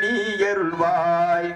நீ அருள்வாய்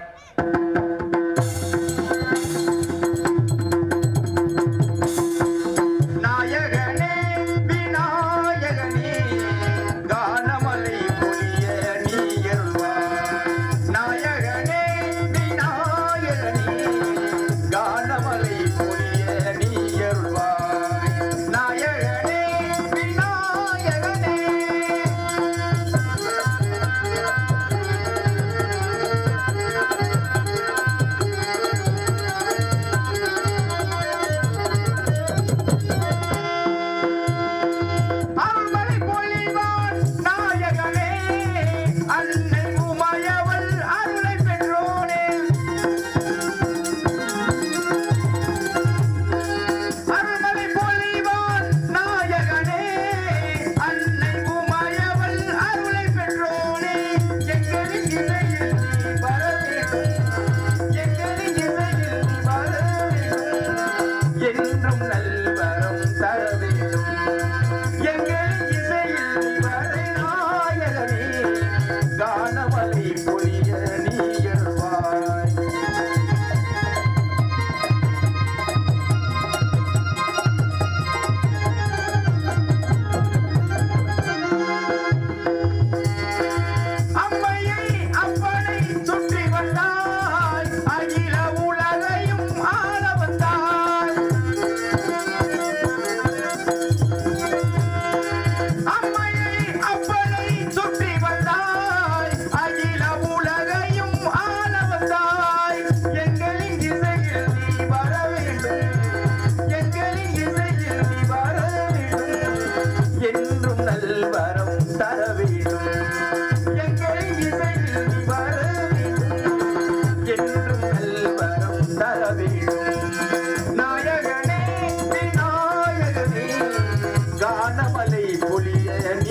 ஒளிய நீ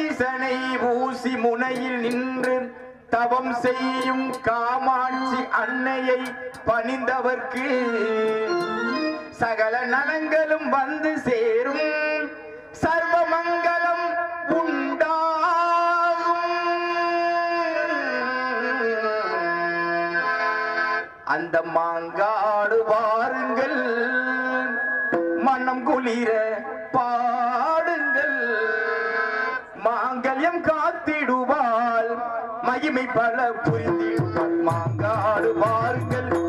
ஈசனை ஊசி முனையில் நின்று தவம் செய்யும் காமாட்சி அன்னையை பணிந்தவர்க்கு சகல நலங்களும் வந்து சேரும். சர்வமங்கலம் உண்டாகும். அந்த மாங்காடு பாருங்கள் மனம் குளிர பாடுங்கள். காயம் காத்திடுவாள். மகிமை பல புரிந்திடுவாள். மாங்காடு பாருங்கள்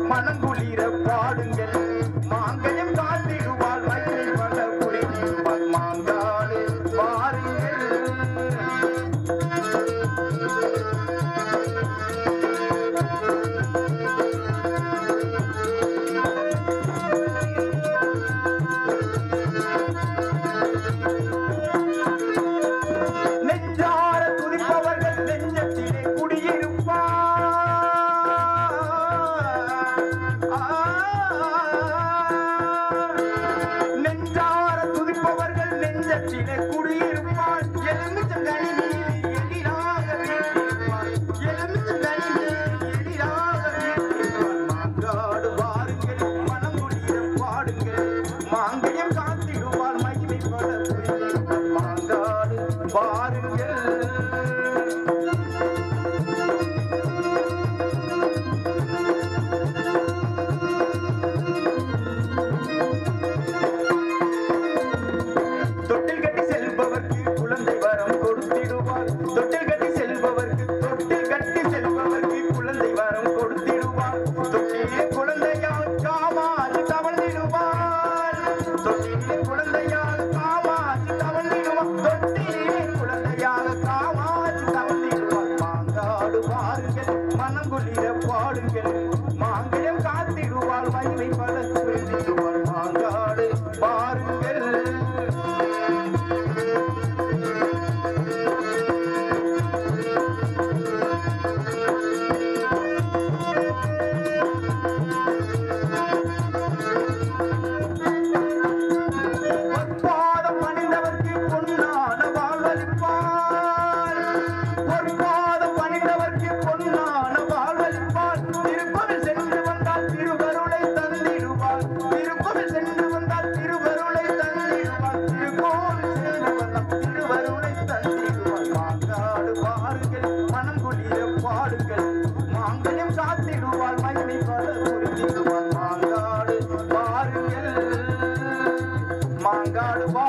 यार கடுவா